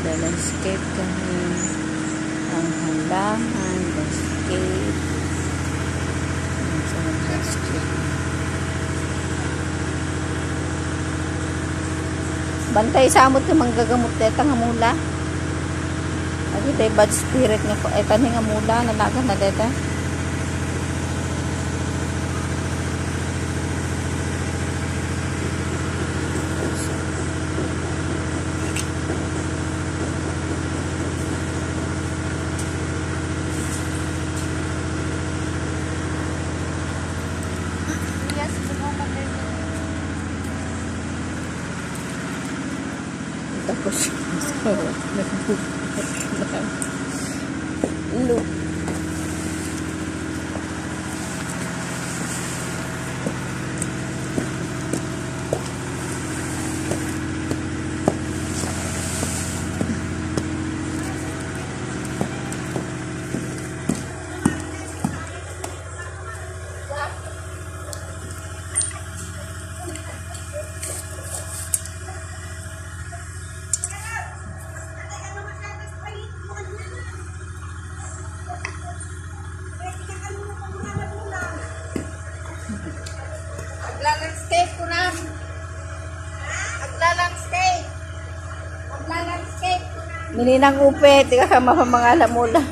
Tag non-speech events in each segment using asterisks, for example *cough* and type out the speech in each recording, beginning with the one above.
Nagla-landscape kami. Ang halaman, landscape. Ang sarap landscape. Bantay sa amot ka manggagamot deta nga mula. Agi tay bad spirit nga ko. Kani nga mula nalaga na deta. *laughs* Look. Mininang upe, tika ka mapamangala mula.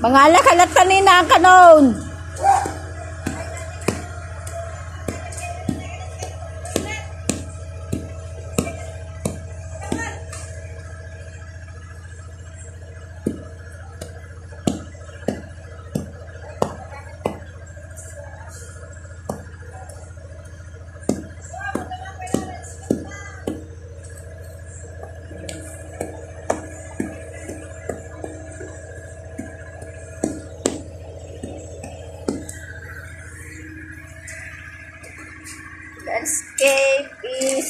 Mangala kalat kanina ang kanon.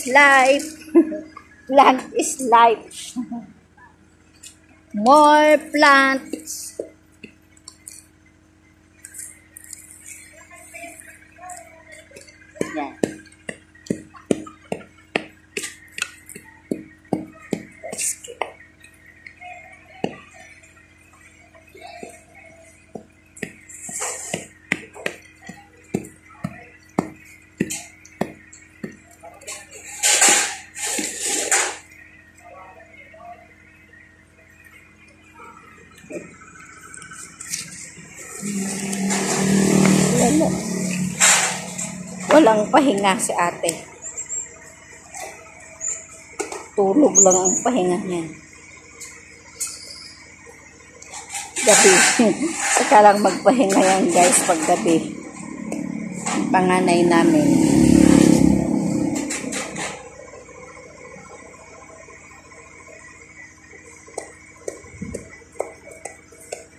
Life. Plant is life. *laughs* *laughs* More plants. Wala. Walang pahinga si ate. Tulog lang ang pahinga niyan. Gabi. *laughs* Saka lang magpahinga yan guys pag Panganay namin.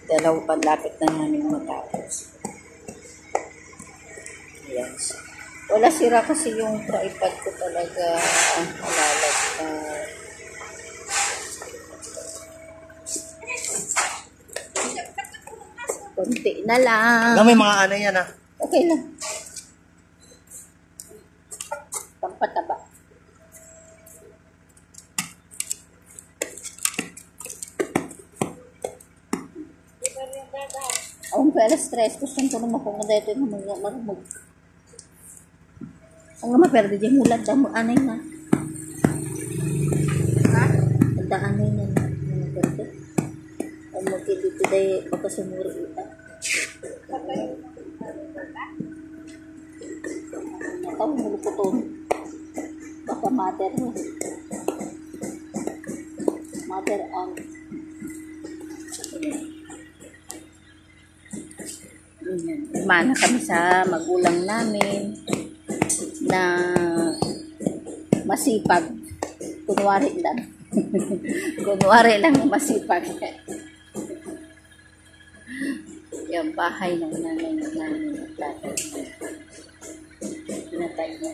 Dalaw pa lapit na namin matapos. Ayan. Wala sira kasi yung tripod ko talaga ang halalagpag. Kunti na lang. Lang may mga ano yan ah. Okay lang. Pampataba. Ang pala stress ko saan ko naman kung dito yung mga marumog. Ang nga maperde dyan mulad daw mo anay na. Ha? Ada anay na. Mga perde. Ang magkilito day pagkasumuro ita. Nakaw, muluputon. Baka mother mo. Mother ang. Mana kami sa magulang namin na masipag. Kunwari lang. *laughs* Kunwari lang masipag. Yung bahay ng nanay ng namin at tatay. Pinatay niya.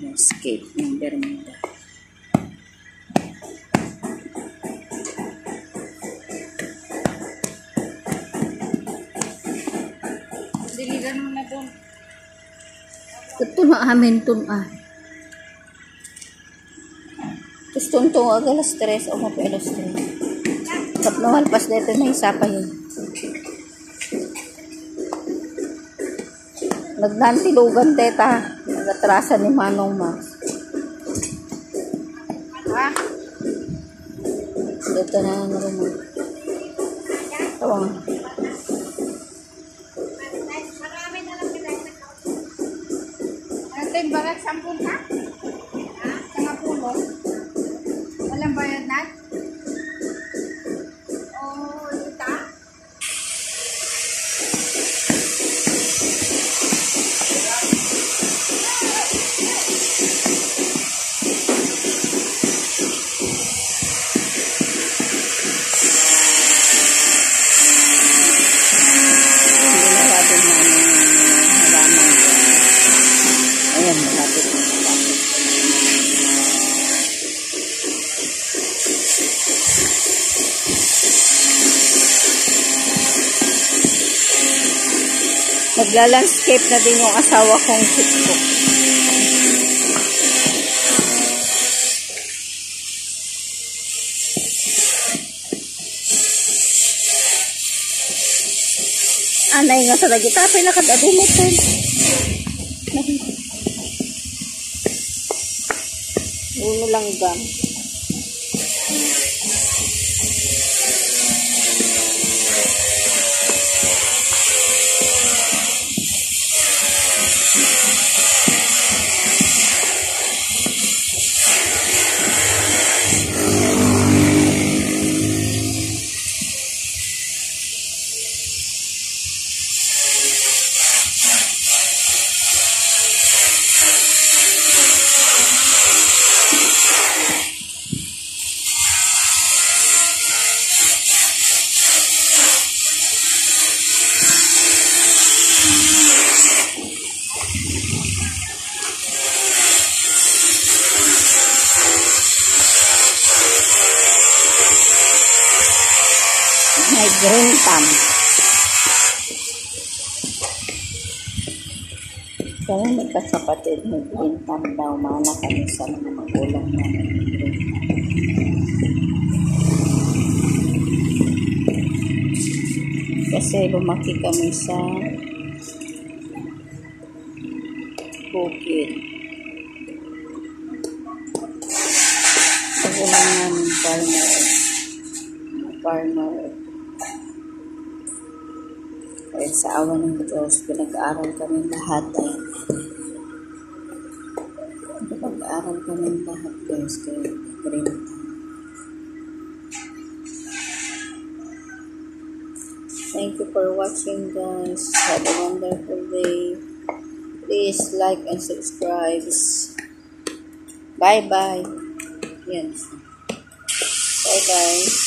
Yung maamin to ah. Tapos tuntong ag alas tres o mapi alas tres. Tap na walpas dito na isa pa yun. Nagdantilugan teta. Nagatrasan ni Manong Max. Ha? Dito na mo. Tawang. Ano tayo Magla-landscape na din yung asawa kong tiktok. Anay nga sa dagitapay nakadadumutan. Uno lang gam. May green thumb. Kami magkasapatid, may green thumb daw. Mana kami sa mga magulang namin. Kasi lumaki kami sa bukid. Magulang namin farmer. Farmer. Kaya sa awa ng Diyos, pinag-aaral kami lahat ay pinag-aaral kami lahat guys kaya green Thank you for watching guys. Have a wonderful day. Please like and subscribe. Bye bye. Yes. Bye bye.